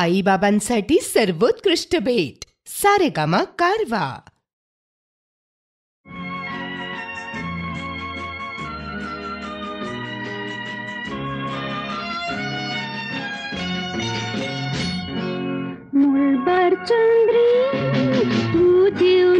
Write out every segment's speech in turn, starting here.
आईबाबांसाठी सर्वोत्कृष्ट भेट. सारेगामा कारवा. मुलबार चंद्री तू नायलो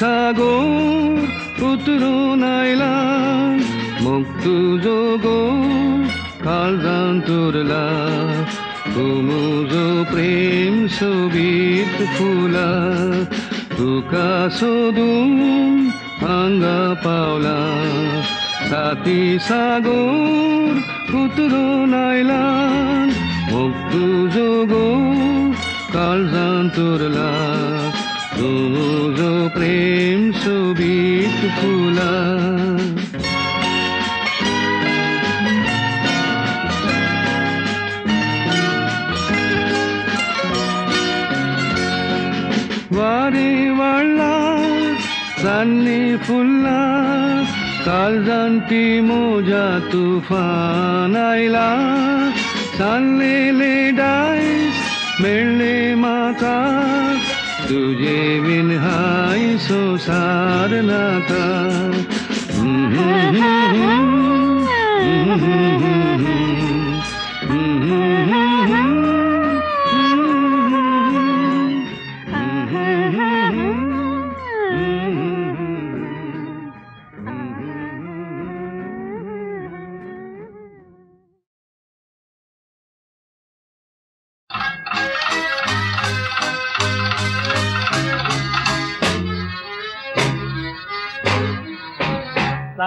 সাগর উতরু নাইলা মুক্ত যোগ কাল জান্তরলা কুমুজ প্রেম সবিত ফুলা তুকা সদু আঙ্গা পাওলা। সাথী সাগর উতরু নাইলা মুক্ত যোগ কাল তুরলা गो काळजान तुरला तुजो प्रेम सोबीत फुला वारे वाळला सान्नी फुलला काळजांती मोजा तुफान आयला चाललेले डायस मेळ्ळे म्हाका तुजे तुझे मिनहाई संसार ना था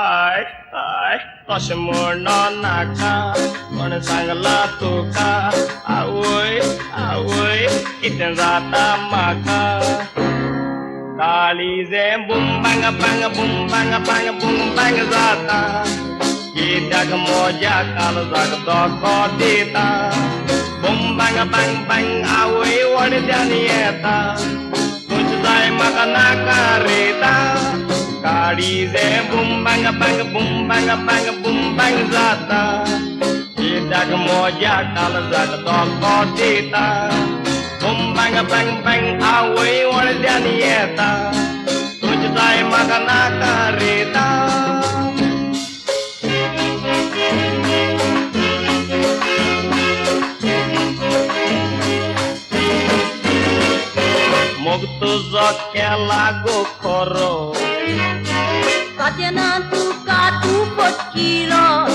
आय आय तशें म्हणून नाका कोण सांगला तुका आवय आवय कितें जाता म्हाका काळीजे बुम बांग बांग बुम बांग बांग बुम बांग जाता कित्याक म्हज्या काळजाक धोको दिता बुम बांग बांग बांग आवय वडद्यान येता तुझ जाय म्हाका नाका रेता Balize bum bang bang bum bang bang bum bang zata Tidak moja kalau zata toko tita Bum bang bang bang awai wal dan yeta Tujutai makanan karita Moktu zot ke lagu koro. Tatěnantu kátu potíro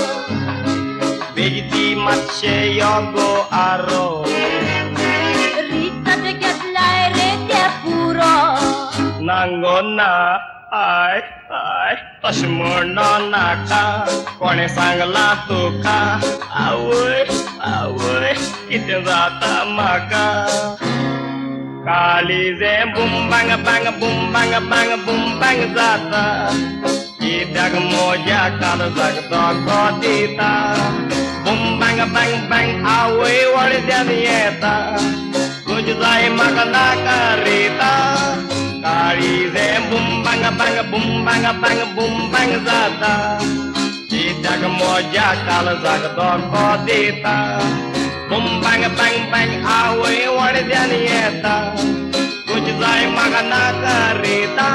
Vidí matše jogo aro Rita de gadlaire te puro Nangona ai ai Tashmona naka Kone sangla tuka Aoi aoi Itenzata maka Kali zem bum bang bang bum bang bang bum bang zata și de-ac moja ca să zac to cotita Bum bang bang bang aui ori de dieta Cuj zai makana karita Kari ze bum bang bang bum bang bang bum bang zata Și de-ac moja ca să zac to cotita Bum bang bang bang aui ori de dieta Cuj zai makana karita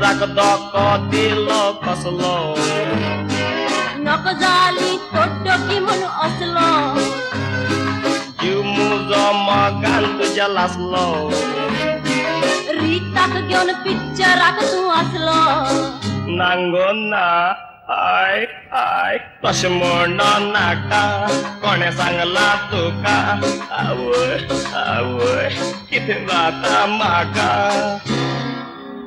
krokodilo Oslo Noko zali todoki monu Oslo Jumuzo kan tu jelas lo. Rita kegion picara ke tu aslo, Nanggona Ai, ai, pasimona naka, kone sangla tuka, awoy, awoy, kita bata maka.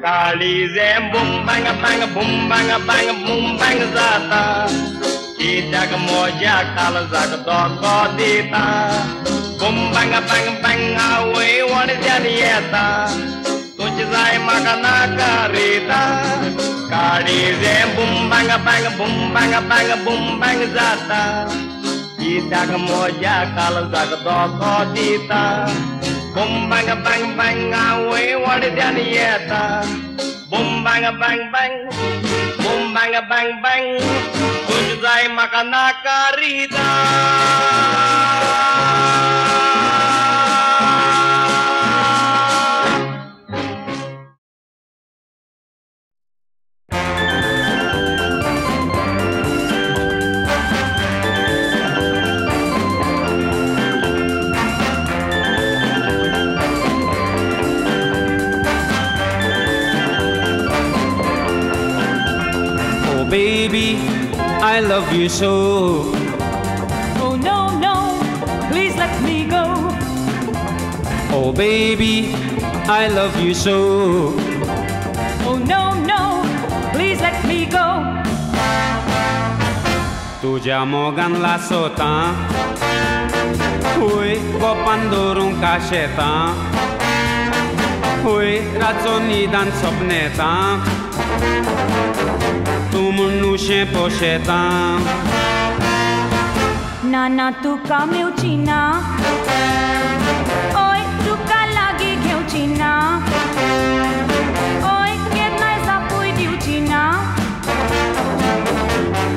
Kalize bum bang bang bum bang bang bum bang zata Tidak moja kala zak doko dita Bum bang bang bang awe wani janieta Tuji zai makana karita Kalize bum bang bang bum bang bang bum bang zata Tidak moja kala zak doko dita Boom bang bang bang away what did bumbang Boom bang bang bang Boom bang bang bang Kunjai makanaka rita. baby, I love you so. Oh no, no, please let me go. Oh baby, I love you so. Oh no, no, please let me go. Tuja mogan la sotan, oi go pandurun cachetan, razón razzoni dan sopnetan. Poșeta Nana tu ca meu cina Oi tu ca cina Oi che mai diu cina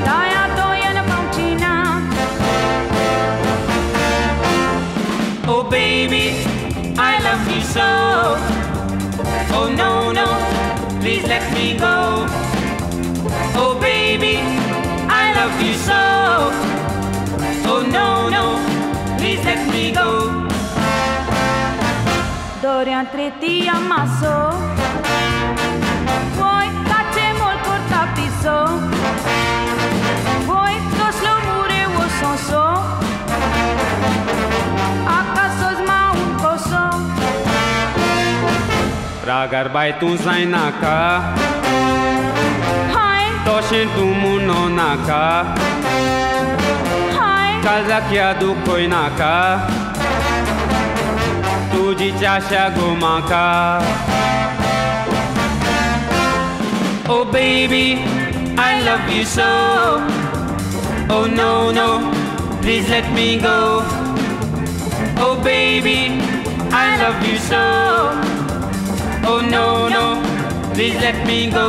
Dai a doi în Oh baby, I love you so Oh no, no, please let me go Oh baby, I love you so. Oh no, no, please let me go. Dorian, între ti amasso. Voi face mult curta piso. Voi toți lămure o son so. Acasă-ți ma un coso. Ragar bai tu zainaka toșin tu munonaka Hai Kazakia du koinaka Tuji chasha gomaka Oh baby, I love you so. Oh no no, please let me go. Oh baby, I love you so. Oh no no, please let me go.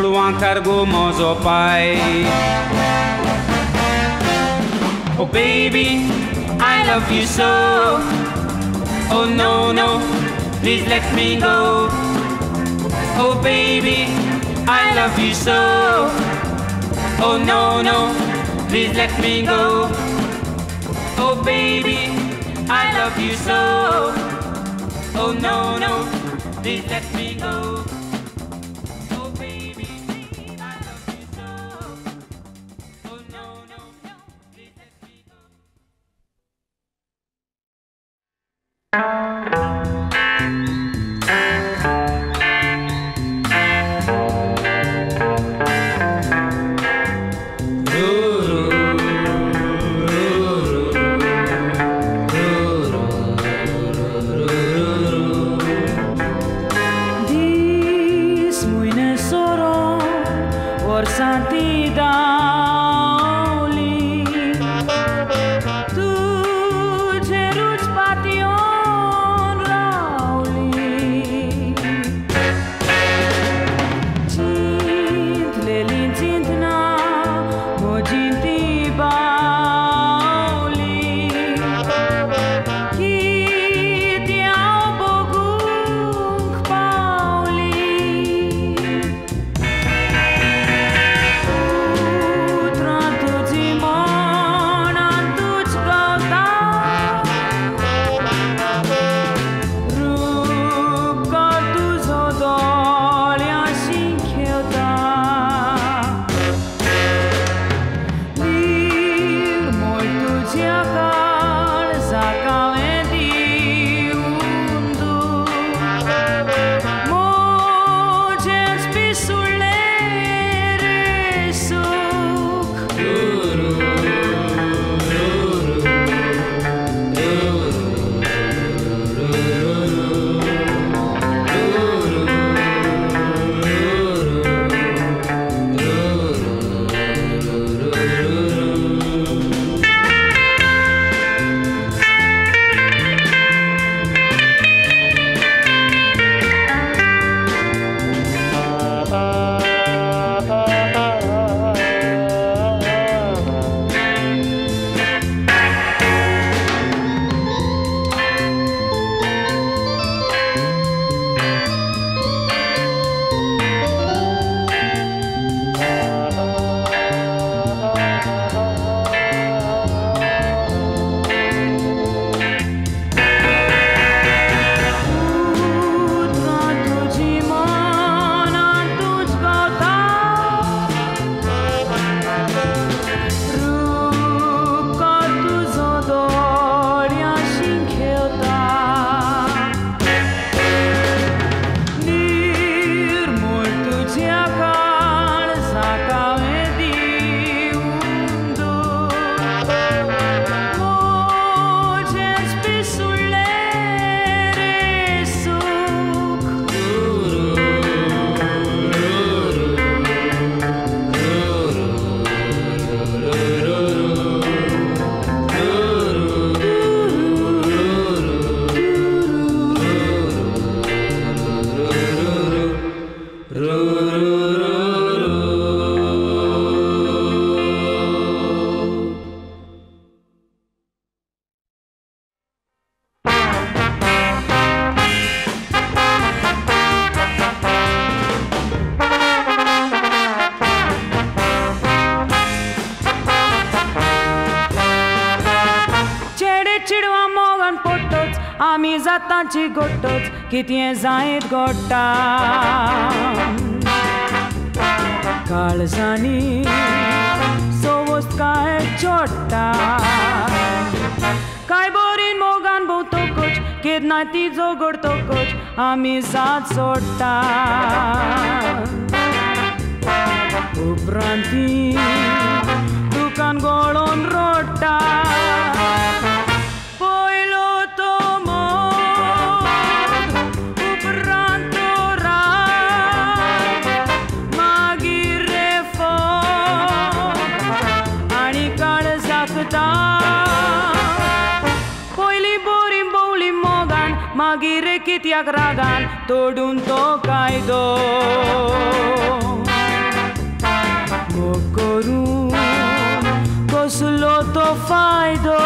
dołłantar go mozo pai. Oh baby, I love you so. Oh no no, please let me go. Oh baby, I love you so. Oh no no, please let me go. Oh baby, I love you so. Oh no no, please let me go. Dis गोडटोच कितें जायत गोडटा काळजांनी सवस्त काय चोडटा काय बोरीन मोगान भोवतोकूच केदना ती जोगडतोकूच आमी जात सोडटा उपरांती तोडून तो कायदो मोग करून कसलो तो फायदो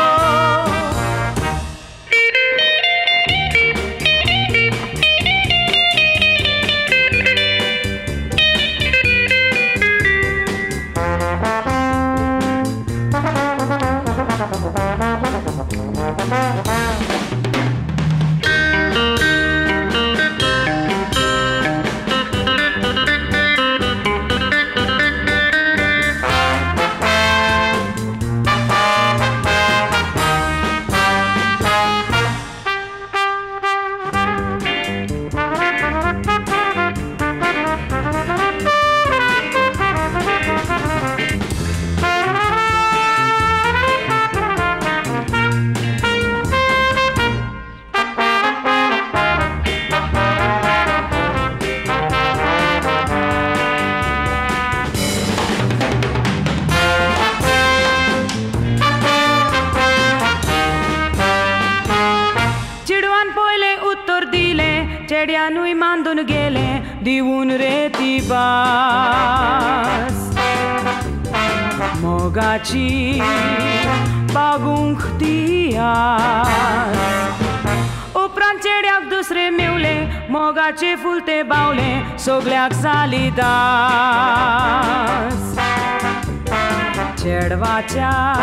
observația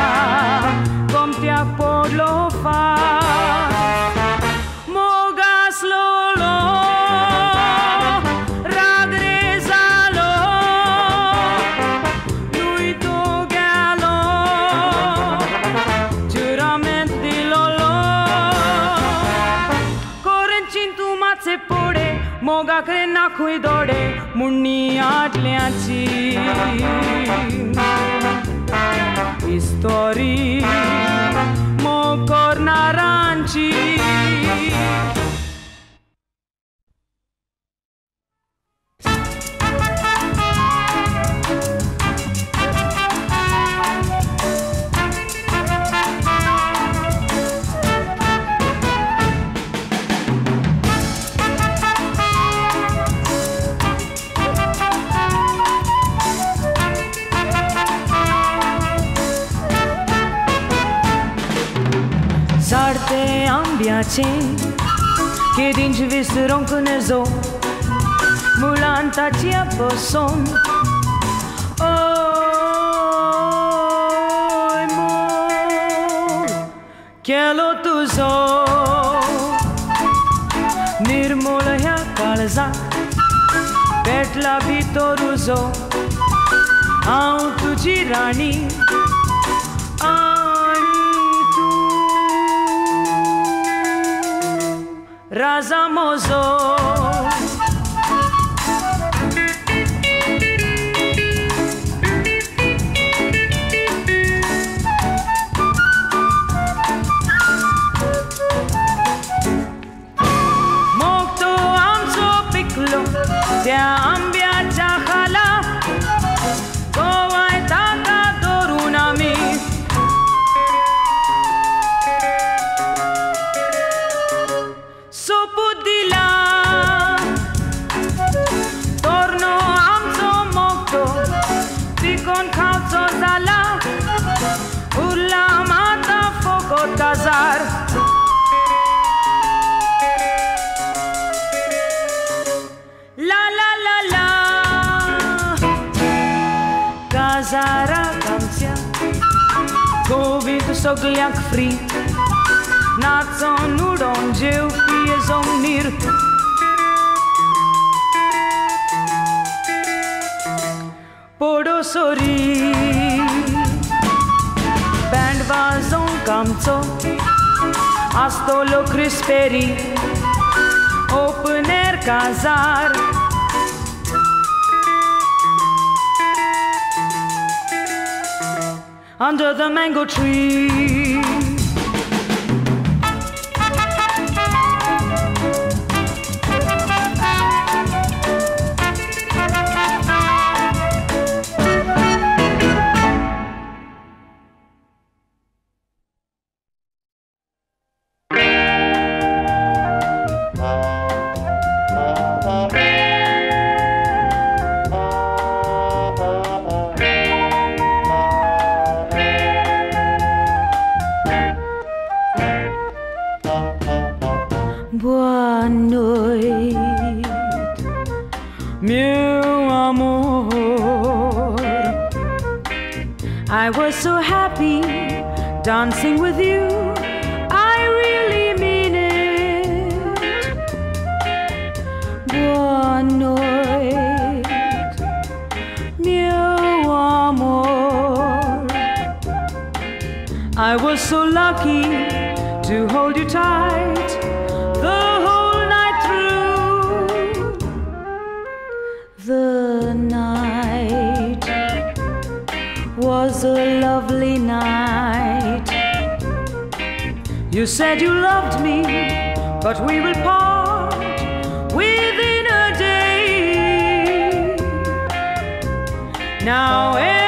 Cum te podlofa Mogas lolo Radrezalo Nu-i togalo Jurament de lolo Corencintu mațe pore Moga crena cui dore Munia atleații mo cornaranci tace Che din ci visteron con ezo Mulan taci a boson Oi mo Che lo tu so Nirmul ea calzac Pet la vitorul zo. Au tu Razamozo. Mokto amzo piklo, Under the mango tree I was so lucky to hold you tight the whole night through. The night was a lovely night. You said you loved me, but we will part within a day. Now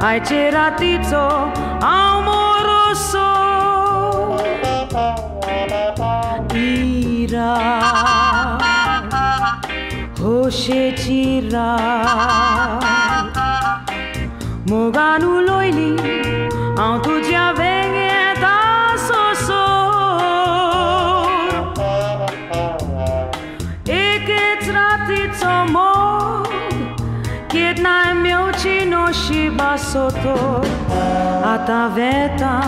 ai ceratizzo amoroso ira hoşe cira moganu loili antu diavere shiba soto. Ataveta,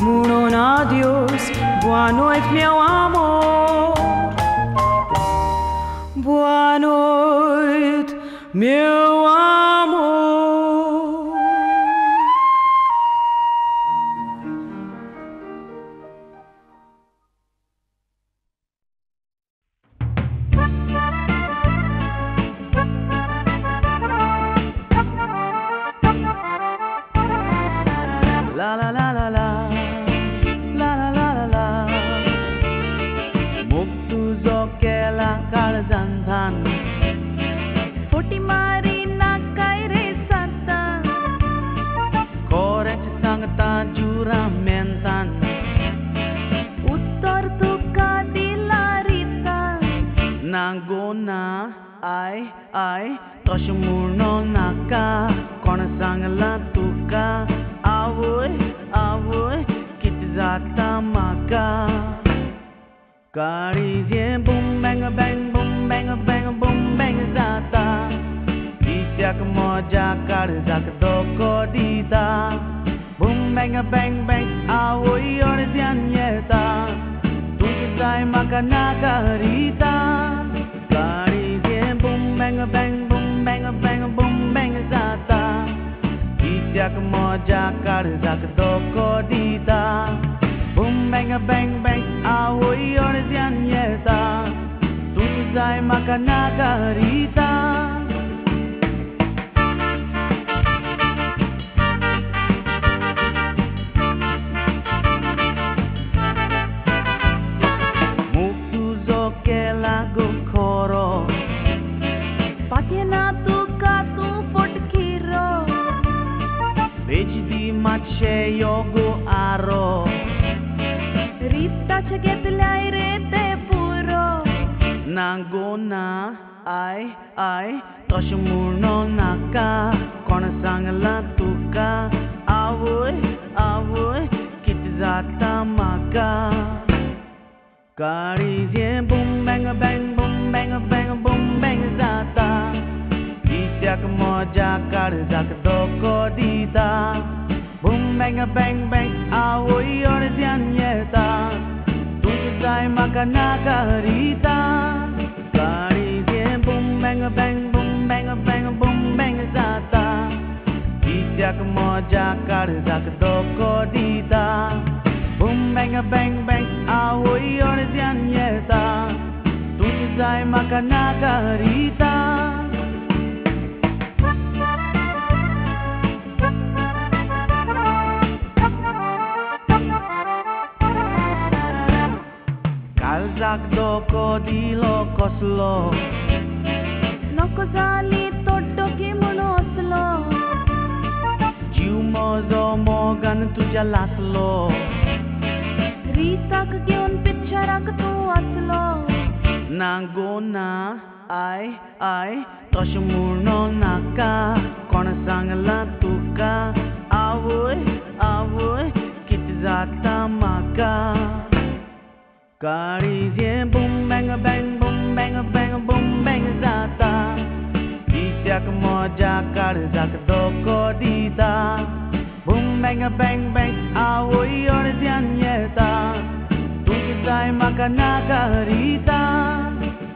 muron adios, boa noite meu amor. Boa noite, meu amor. crocodita Bung bang a bang bang Awoi ore sian yeta Tukisai makanaka rita Kari gen bung bang a bang Bung bang a bang Bung bang a zata Kijak moja kar zak crocodita Bung bang a bang bang Awoi ore sian yeta Tukisai makanaka rita σε γιόγκου αρώ. Ρίτα σε κετλάει ρε τεπούρο. Να γκώνα, αι, αι, τόσο μουρνό να κα. Κόνα σάγλα τουκα. Αβουε, αβουε, κοιτζάτα μακά. Καρίζιε, μπουμ, μπέγγ, μπέγγ, μπουμ, μπέγγ, μπέγγ, μπουμ, μπέγγ, ζάτα. Ισιακ μότζα, καρζάκ, Tukitai maka nakarita Kari je boom bang bang boom bang bang boom bang zata Isyak moja kar zak doko dita Boom bang bang bang Ahoy or zian yeta Tukitai maka nakarita krokodilo koslo Nokozali toto kimono oslo Jumo zomo gan tuja laslo Ritak gion pitcharak tu aslo Nangona ai ai toshmuno naka kon sangla tuka avoi avoi kit zata maka Caribbean boom, bang a bang, boom, bang a bang a boom, bang जाता Isyak moja kar zak doko dita Boom, bang a bang bang awoy or dian yeta Tu kisay makana karita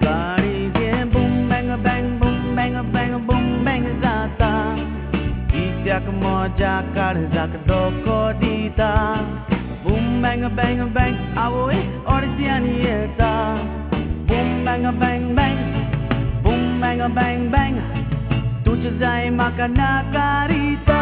Caribbean boom, bang a bang, boom, bang a bang a boom, bang जाता Isyak moja kar zak doko dita Boom bang a bang a bang, awoe, odyssey. Boom bang a bang bang, boom bang a bang bang, tuchazai makanakarita.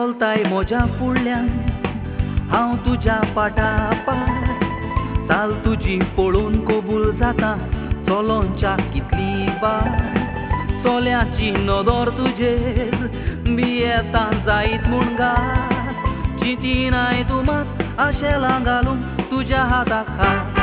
चलताय मोजा फुडल्यान हांव तुज्या पाटा पाट चाल तुजी पळोवन कबूल जाता चलोनच्या कितली बा चल्याची नदर तुजेर बियेता जायत म्हूण गाय चिंतीनाय तूं मात अशें घालून तुज्या हाताक हात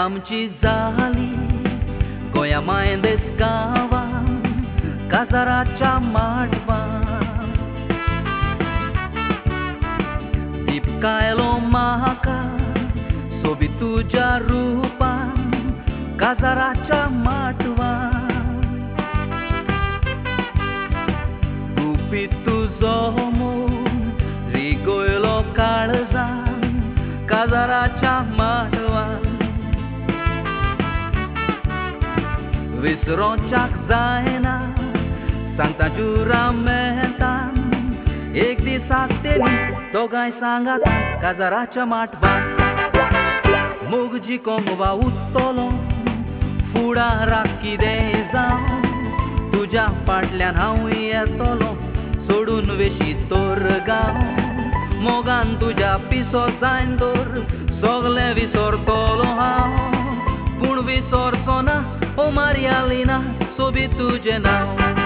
आमची जाली गोंया मायंदेस गांवां काजाराच्या माटवां दिपकायलो म्हाका सोबी तुज्या रुपान काजाराच्या माटवां गुपीत तुजो मोग रिगोयलो काळजान काजाराच्या विसरोंच्याक जायना सांगता जुरा मेहतान एक दिसाक तेणी दोगांय सांगात काजाराच्या माटवान मोग जिकोंक वा उत्तोलो फुडाराक कितें जावं तुज्या फाटल्यान हांव येतलो सोडून वेशी तोर गांव मोगान तुज्या पिसो जायन दवर सोगलें विसरतलो हांव पूण o Marialina, não.